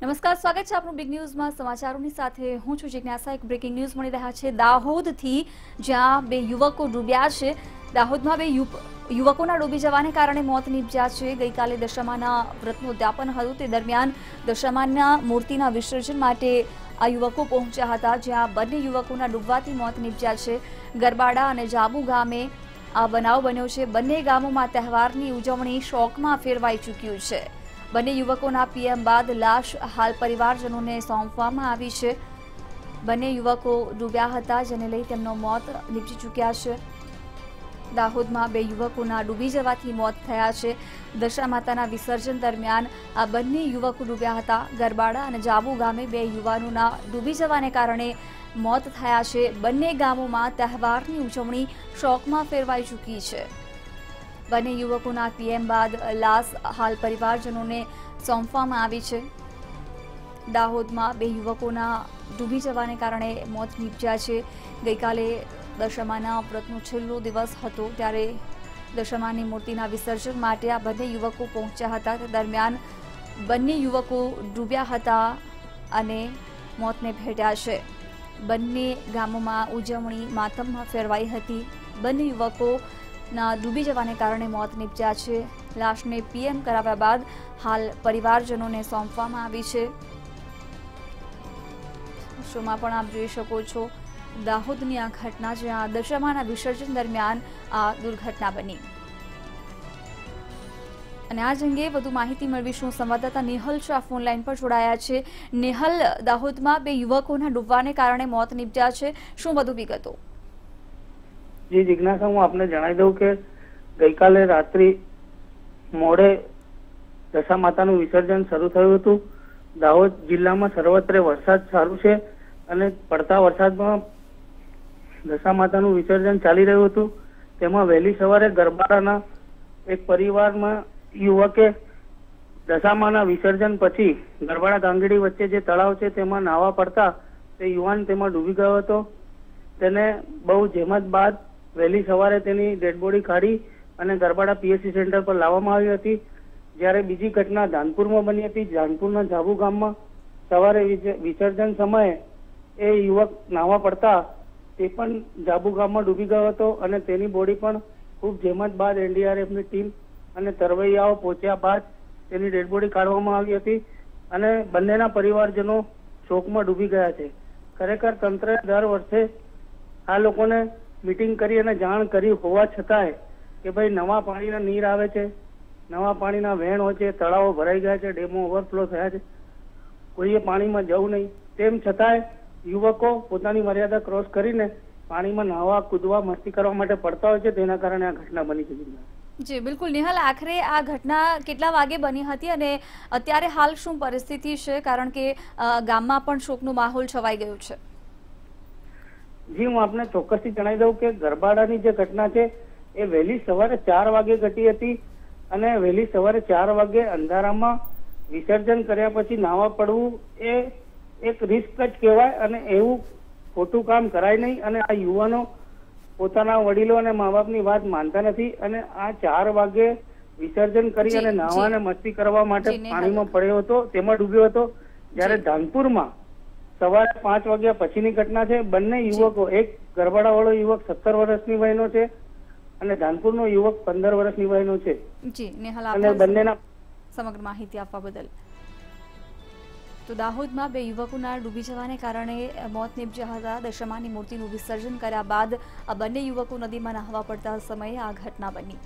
નમસ્કાર, સ્વાગત છે આપનું બિગ ન્યૂઝમાં સમાચારોની સાથે હું છું જિજ્ઞાસા. એક બ્રેકિંગ ન્યૂઝ મળી રહ્યા છે. દાહોદથી જ્યાં બે યુવકો ડૂબ્યા છે. દાહોદમાં બે યુવકોના ડૂબી જવાને કારણે મોત નીપજ્યા છે. ગઈકાલે દશામાના વ્રતનું ઉદ્યાપન હતું. તે દરમિયાન દશામાના મૂર્તિના વિસર્જન માટે આ યુવકો પહોંચ્યા હતા, જ્યાં બંને યુવકોના ડૂબવાથી મોત નીપજ્યા છે. ગરબાડા અને જાબુ ગામે આ બનાવ બન્યો છે. બંને ગામોમાં તહેવારની ઉજવણી શોકમાં ફેરવાઈ ચૂક્યું છે. બંને યુવકોના પીએમ બાદ લાશ હાલ પરિવારજનોને સોંપવામાં આવી છે. બંને યુવકો ડૂબ્યા હતા, જેને લઈ તેમનો મોત નીપજી ચૂક્યા છે. દાહોદમાં બે યુવકોના ડૂબી જવાથી મોત થયા છે. દશા માતાના વિસર્જન દરમિયાન આ બંને યુવકો ડૂબ્યા હતા. ગરબાડા અને જાબુ ગામે બે યુવાનોના ડૂબી જવાને કારણે મોત થયા છે. બંને ગામોમાં તહેવારની ઉજવણી શોકમાં ફેરવાઈ ચૂકી છે. બંને યુવકોના પીએમ બાદ લાશ હાલ પરિવારજનોને સોંપવામાં આવી છે. દાહોદમાં બે યુવકોના ડૂબી જવાને કારણે મોત નીપજ્યા છે. ગઈકાલે દશમાના વ્રતનો છેલ્લો દિવસ હતો ત્યારે દશમાની મૂર્તિના વિસર્જન માટે આ બંને યુવકો પહોંચ્યા હતા. તે દરમિયાન બંને યુવકો ડૂબ્યા હતા અને મોતને ભેટ્યા છે. બંને ગામોમાં ઉજવણી માતમમાં ફેરવાઈ હતી. બંને યુવકોના ડૂબી જવાને કારણે મોત નીપજ્યા છે. લાશને પીએમ કરાવ્યા બાદ હાલ પરિવારજનોને સોંપવામાં આવી છે. શોમાં પણ આપ જોઈ શકો છો, દાહોદની આ ઘટના જ્યાં દશામાના વિસર્જન દરમિયાન આ દુર્ઘટના બની. અને આજ અંગે વધુ માહિતી મેળવીશું. સંવાદદાતા નેહલ શાહ ફોન લાઈન પર જોડાયા છે. નેહલ, દાહોદમાં બે યુવકોના ડૂબવાને કારણે મોત નીપજ્યા છે. શું વધુ વિગતો? જી, જિજ્ઞાસા, હું આપને જણાવી દઉં કે ગઈકાલે રાત્રિ મોડે દશા માતાનું વિસર્જન શરૂ થયું હતું. દાહોદ જિલ્લામાં સર્વત્ર વરસાદ સારું છે અને પડતા વરસાદમાં દશા માતાનું વિસર્જન ચાલી રહ્યું હતું. તેમાં વહેલી સવારે ગરબારાના એક પરિવારમાં યુવકે દશામાના વિસર્જન પછી ગરબાડા ગાંગડી વચ્ચે જે તળાવ છે તેમાં નાવા પડતા તે યુવાન તેમાં ડૂબી ગયો હતો. તેને બહુ જેમત બાદ વહેલી સવારે તેની ડેડબોડી કાઢી અને ગરબાડા પીએસસી સેન્ટર પર લાવવામાં આવી હતી. જ્યારે બીજી ઘટના ધાનપુરમાં બની હતી. ધાનપુરના જાબુ ગામમાં સવારે વિસર્જન સમયે એ યુવક નાવા પડતા તે પણ જાબુ ગામમાં ડૂબી ગયો હતો અને તેની બોડી પણ ખૂબ જેમત બાદ એનડીઆરએફની ટીમ અને તરવૈયાઓ પહોંચ્યા બાદ તેની ડેડબોડી કાઢવામાં આવી હતી અને બંનેના પરિવારજનો શોકમાં ડૂબી ગયા છે. ખરેખર તંત્રએ દર વર્ષે આ લોકોને મીટિંગ કરી અને જાણ કરી હોવા છતાંય કે ભાઈ નવા પાણીના નીર આવે છે, નવા પાણીના વહેણો છે, તળાવો ભરાઈ ગયા છે, ડેમો ઓવરફ્લો થયા છે, કોઈએ પાણીમાં જવું નહીં. તેમ છતાંય યુવકો પોતાની મર્યાદા ક્રોસ કરીને પાણીમાં નાહવા, કૂદવા, મસ્તી કરવા માટે પડતા હોય છે, તેના કારણે આ ઘટના બની છે. જી, બિલકુલ. નિહાલ, આખરે આ ઘટના કેટલા વાગે બની હતી અને અત્યારે હાલ શું પરિસ્થિતિ છે? કારણ કે ગામમાં પણ શોકનો માહોલ છવાઈ ગયો છે. જી હું આપને ચોક્કસથી જણાવી દઉં કે ગરબાડાની જે ઘટના છે એ વહેલી સવારે ચાર વાગે ઘટી હતી અને વહેલી સવારે ચાર વાગે અંધારામાં વિસર્જન કર્યા પછી નાવા પડવું એ એક રિસ્ક જ કહેવાય અને એવું ખોટું કામ કરાય નહીં અને આ યુવાનો પોતાના વડીલો અને મા બાપની વાત માનતા નથી અને આ ચાર વાગે વિસર્જન કરી અને અને મસ્તી કરવા માટે પાણીમાં પડ્યો હતો તેમાં ડૂબ્યો હતો. જ્યારે ધાનપુરમાં સવારે પાંચ વાગ્યા પછીની ઘટના છે. બંને યુવકો એક ગરબાડા વાળો યુવક સત્તર વર્ષની વયનો છે અને ધાનપુરનો યુવક પંદર વર્ષની વયનો છે. જી નિહાલ અને બંનેના સમગ્ર માહિતી આપવા બદલ. તો દાહોદમાં બે યુવકોના ડૂબી જવાને કારણે મોત નિપજ્યા હતા. દશમાની મૂર્તિનું વિસર્જન કર્યા બાદ આ બંને યુવકો નદીમાં નહાવા પડતા સમયે આ ઘટના બની.